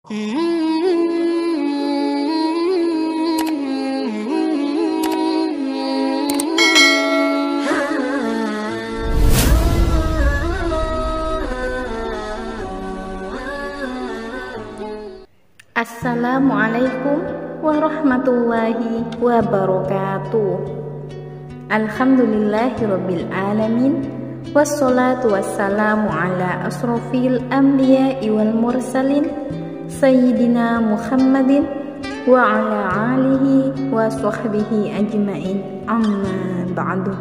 Assalamualaikum warahmatullahi wabarakatuh. Alhamdulillahirabbil alamin. Wassalatu wassalamu ala asrofil anbiya'i wal mursalin Sayyidina Muhammadin Wa ala alihi wa sahbihi ajmain. Amma ba'du.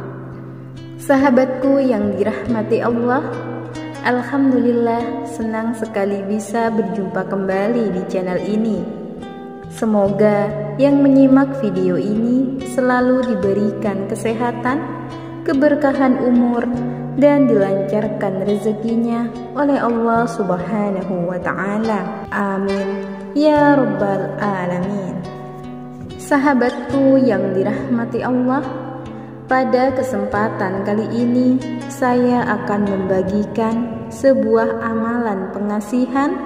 Sahabatku yang dirahmati Allah Alhamdulillah senang sekali bisa berjumpa kembali di channel ini. Semoga yang menyimak video ini selalu diberikan kesehatan, keberkahan umur, dan dilancarkan rezekinya oleh Allah Subhanahu wa taala. Amin ya rabbal alamin. Sahabatku yang dirahmati Allah, pada kesempatan kali ini saya akan membagikan sebuah amalan pengasihan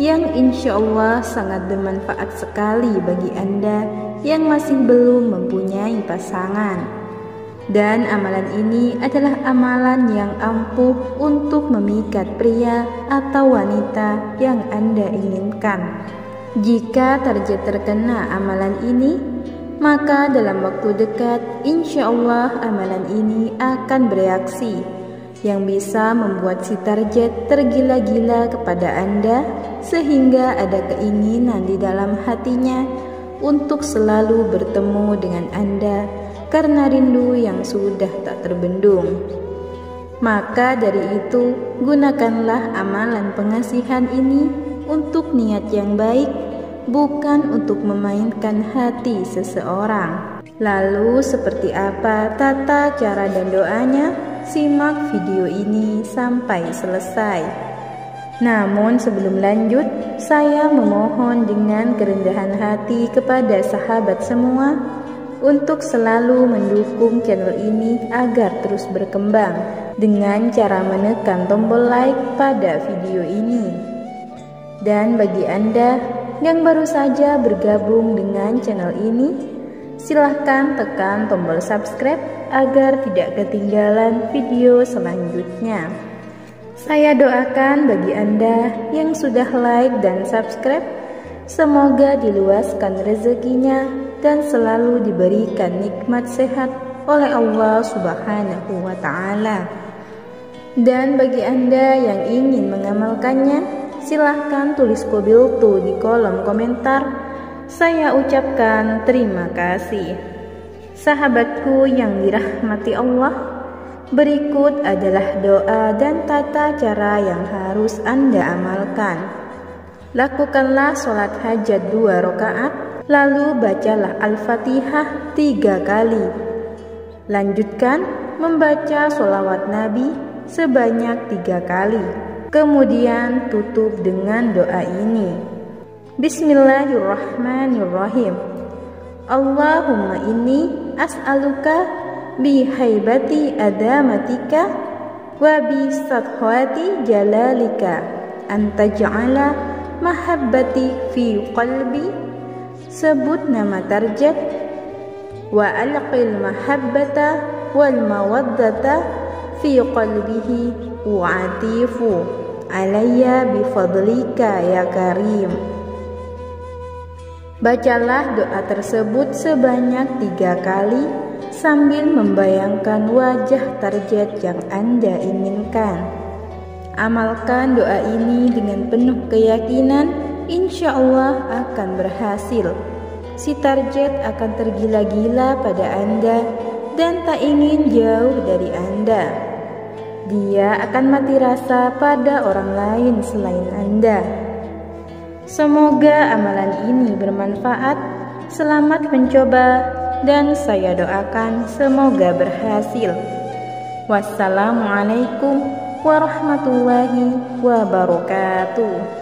yang insya Allah sangat bermanfaat sekali bagi Anda yang masih belum mempunyai pasangan. Dan amalan ini adalah amalan yang ampuh untuk memikat pria atau wanita yang Anda inginkan. Jika target terkena amalan ini, maka dalam waktu dekat insya Allah amalan ini akan bereaksi yang bisa membuat si target tergila-gila kepada Anda sehingga ada keinginan di dalam hatinya untuk selalu bertemu dengan Anda karena rindu yang sudah tak terbendung. Maka dari itu, gunakanlah amalan pengasihan ini untuk niat yang baik, bukan untuk memainkan hati seseorang. Lalu, seperti apa tata cara dan doanya? Simak video ini sampai selesai. Namun sebelum lanjut, saya memohon dengan kerendahan hati kepada sahabat semua untuk selalu mendukung channel ini agar terus berkembang dengan cara menekan tombol like pada video ini. Dan bagi Anda yang baru saja bergabung dengan channel ini, silahkan tekan tombol subscribe agar tidak ketinggalan video selanjutnya. Saya doakan bagi Anda yang sudah like dan subscribe, semoga diluaskan rezekinya dan selalu diberikan nikmat sehat oleh Allah Subhanahu wa taala. Dan bagi Anda yang ingin mengamalkannya, silahkan tulis kobiltu di kolom komentar. Saya ucapkan terima kasih. Sahabatku yang dirahmati Allah, berikut adalah doa dan tata cara yang harus Anda amalkan. Lakukanlah sholat hajat dua rakaat Lalu bacalah Al-Fatihah tiga kali. Lanjutkan membaca solawat Nabi sebanyak tiga kali. Kemudian tutup dengan doa ini. Bismillahirrahmanirrahim. Allahumma inni as'aluka bi haibati adamatika wa bi sadhwati jalalika anta ja'ala mahabbati fi qalbi sebut nama target wa alqil mahabbata wal mawaddata fi qalbihi wa atifu alayya bifadlika ya karim Bacalah doa tersebut sebanyak tiga kali sambil membayangkan wajah target yang Anda inginkan. Amalkan doa ini dengan penuh keyakinan insya Allah akan berhasil. Si target akan tergila-gila pada Anda dan tak ingin jauh dari Anda. Dia akan mati rasa pada orang lain selain Anda. Semoga amalan ini bermanfaat. Selamat mencoba dan saya doakan semoga berhasil. Wassalamualaikum warahmatullahi wabarakatuh.